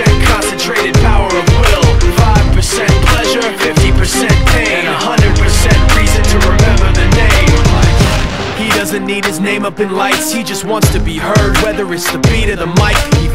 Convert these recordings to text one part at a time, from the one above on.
5% concentrated power of will. 5% pleasure, 50% pain. And 100% reason to remember the name. He doesn't need his name up in lights He just wants to be heard. Whether it's the beat of the mic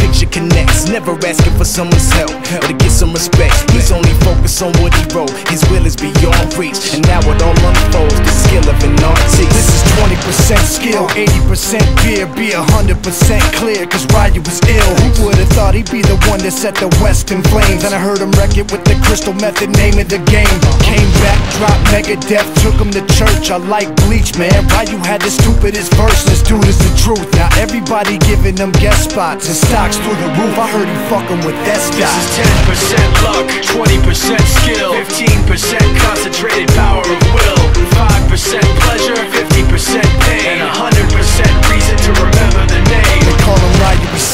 picture connects Never asking for someone's help, or to get some respect. He's only focused on what he wrote, his will is beyond reach And now it all unfolds, the skill of an artist. This is 20% skill, 80% fear. Be 100% clear, cause Ryu was ill. Who would've thought the one that set the West in flames. And I heard him wreck it with the crystal method, name of the game. Came back, dropped Megadeth, took him to church. I like Bleach, man, Ryu had the stupidest verse This dude is the truth, now everybody giving them guest spots And stocks through the roof, I heard he fucking with that This is 10% luck, 20% skill 15%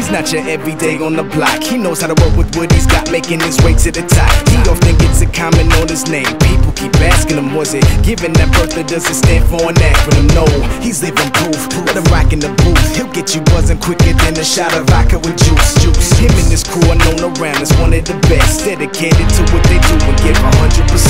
He's not your everyday on the block. He knows how to work with what he's got, making his way to the top. He often gets a comment on his name. People keep asking him, was it giving that birth or does it stand for an acronym? No, he's living proof. Let him rock in the booth. He'll get you buzzing quicker than a shot of vodka with juice. Juice. Him and his crew are known around as one of the best. Dedicated to what they do and give 100%.